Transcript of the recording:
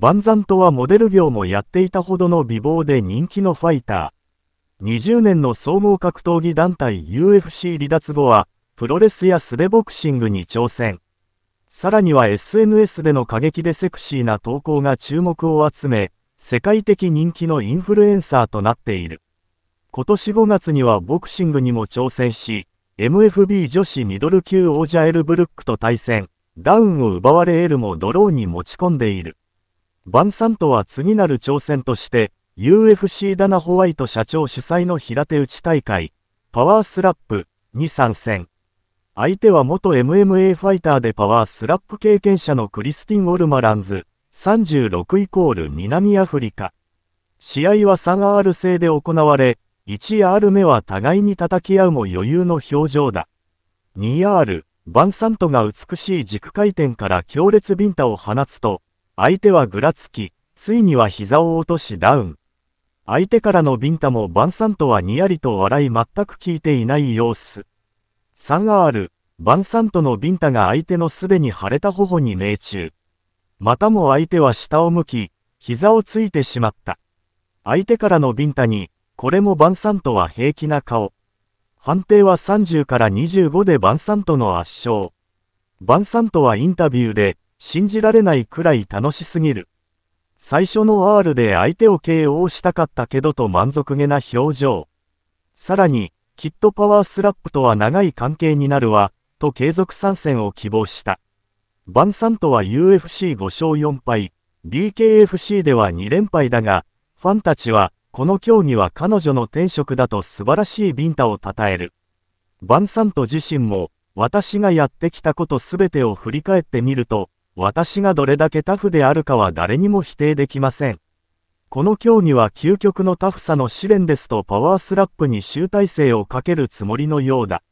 バンザントはモデル業もやっていたほどの美貌で人気のファイター。20年の総合格闘技団体 UFC 離脱後は、プロレスや素手ボクシングに挑戦。さらには SNS での過激でセクシーな投稿が注目を集め、世界的人気のインフルエンサーとなっている。今年5月にはボクシングにも挑戦し、MFB 女子ミドル級王者エルブルックと対戦、ダウンを奪われエルもドローに持ち込んでいる。バンサントは次なる挑戦として、UFC ダナ・ホワイト社長主催の平手打ち大会、パワースラップに参戦。相手は元 MMA ファイターでパワースラップ経験者のクリスティン・オルマランズ、36イコール南アフリカ。試合は 3R 制で行われ、1R 目は互いに叩き合うも余裕の表情だ。2R、バンサントが美しい軸回転から強烈ビンタを放つと、相手はぐらつき、ついには膝を落としダウン。相手からのビンタもバンサントはにやりと笑い全く聞いていない様子。3R、バンサントのビンタが相手のすでに腫れた頬に命中。またも相手は下を向き、膝をついてしまった。相手からのビンタに、これもバンサントは平気な顔。判定は30から25でバンサントの圧勝。バンサントはインタビューで、信じられないくらい楽しすぎる。最初の R で相手を KO したかったけどと満足げな表情。さらに、きっとパワースラップとは長い関係になるわ、と継続参戦を希望した。バンサントは UFC5 勝4敗、BKFC では2連敗だが、ファンたちは、この競技は彼女の転職だと素晴らしいビンタを称える。バンサント自身も、私がやってきたことすべてを振り返ってみると、私がどれだけタフであるかは誰にも否定できません。この競技は究極のタフさの試練ですとパワースラップに集大成をかけるつもりのようだ。